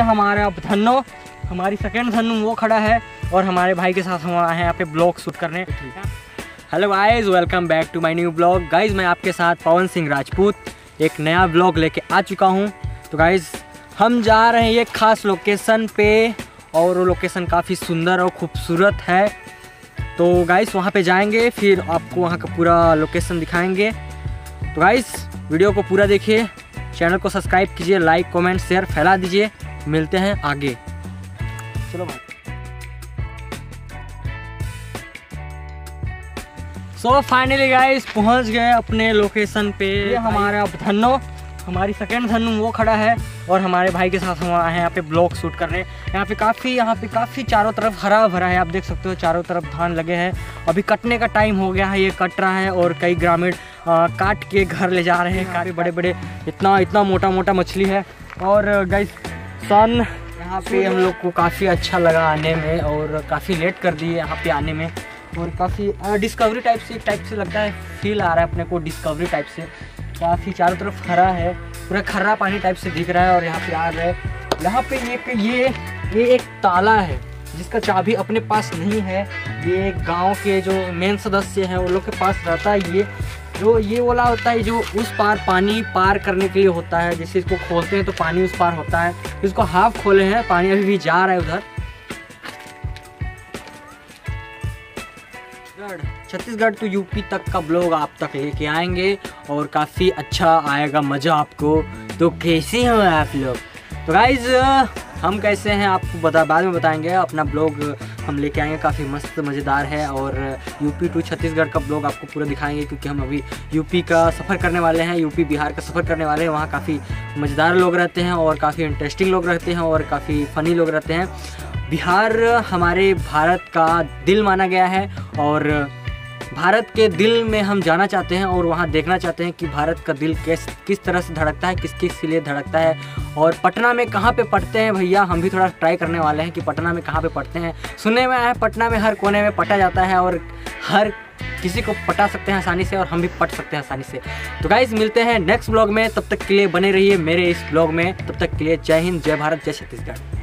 हमारा धन्नो हमारी सेकेंड धन्नो वो खड़ा है और हमारे भाई के साथ हम आए हैं यहाँ पे ब्लॉग शूट करने। Hello guys welcome back to my new blog guys मैं आपके साथ पवन सिंह राजपूत एक नया ब्लॉग लेके आ चुका हूँ। तो गाइस हम जा रहे हैं एक खास लोकेशन पे और वो लोकेशन काफ़ी सुंदर और खूबसूरत है। तो गाइस वहाँ पे जाएँगे फिर आपको वहाँ का पूरा लोकेशन दिखाएँगे। तो गाइस वीडियो को पूरा देखिए। चैनल को सब्सक्राइब कीजिए लाइक कमेंट शेयर फैला दीजिए। मिलते हैं आगे। चलो भाई। सो फाइनली गाइस पहुँच गए अपने लोकेशन पे। ये हमारा धन्नो हमारी सेकेंड धन्नो वो खड़ा है और हमारे भाई के साथ हम आए हैं यहाँ पे ब्लॉग शूट करने। यहाँ पे काफ़ी यहाँ पे काफ़ी चारों तरफ़ हरा भरा है आप देख सकते हो चारों तरफ़ धान लगे हैं। अभी कटने का टाइम हो गया है ये कट रहा है और कई ग्रामीण काट के घर ले जा रहे हैं। काफ़ी बड़े बड़े इतना इतना मोटा मोटा मछली है। और गाइस सन यहाँ पे हम लोग को काफ़ी अच्छा लगा आने में और काफ़ी लेट कर दिए यहाँ पे आने में। और काफ़ी डिस्कवरी टाइप से टाइप से लगता है फील आ रहा है अपने को डिस्कवरी टाइप से। काफ़ी चारों तरफ़ हरा है, पूरा खर्रा पानी टाइप से दिख रहा है और यहाँ पे आ रहा है। यहाँ पे एक ये ये एक ताला है, जिसका चाबी अपने पास नहीं है। ये गाँव के जो मेन सदस्य हैं, उन लोग के पास रहता है ये। जो ये वाला होता है, जो उस पार पानी पार करने के लिए होता है, जैसे इसको खोलते हैं तो पानी उस पार होता है, इसको हाफ़ खोले हैं, पानी अभी भी जा रहा है उधर। छत्तीसगढ़ टू यूपी तक का ब्लॉग आप तक लेके आएँगे और काफ़ी अच्छा आएगा मज़ा आपको। तो कैसे हो आप लोग? तो गाइज़ हम कैसे हैं आपको बता, बाद में बताएँगे। अपना ब्लॉग हम लेके आएँगे, काफ़ी मस्त, मज़ेदार है। और यूपी टू छत्तीसगढ़ का ब्लॉग आपको पूरा दिखाएँगे, क्योंकि हम अभी यूपी का सफ़र करने वाले हैं यूपी बिहार का सफ़र करने वाले हैं। वहाँ काफ़ी मज़ेदार लोग रहते हैं और काफ़ी इंटरेस्टिंग लोग रहते हैं और काफ़ी फ़नी लोग रहते हैं। बिहार हमारे भारत का दिल माना गया है और भारत के दिल में हम जाना चाहते हैं और वहाँ देखना चाहते हैं कि भारत का दिल किस किस तरह से धड़कता है किस किस लिए धड़कता है। और पटना में कहाँ पे पढ़ते हैं भैया, हम भी थोड़ा ट्राई करने वाले हैं कि पटना में कहाँ पे पढ़ते हैं। सुनने में आया पटना में हर कोने में पटा जाता है और हर किसी को पटा सकते हैं आसानी से और हम भी पट सकते हैं आसानी से। तो गाइज़ मिलते हैं नेक्स्ट ब्लॉग में। तब तक के लिए बने रहिए मेरे इस ब्लॉग में। तब तक के लिए जय हिंद, जय भारत, जय छत्तीसगढ़।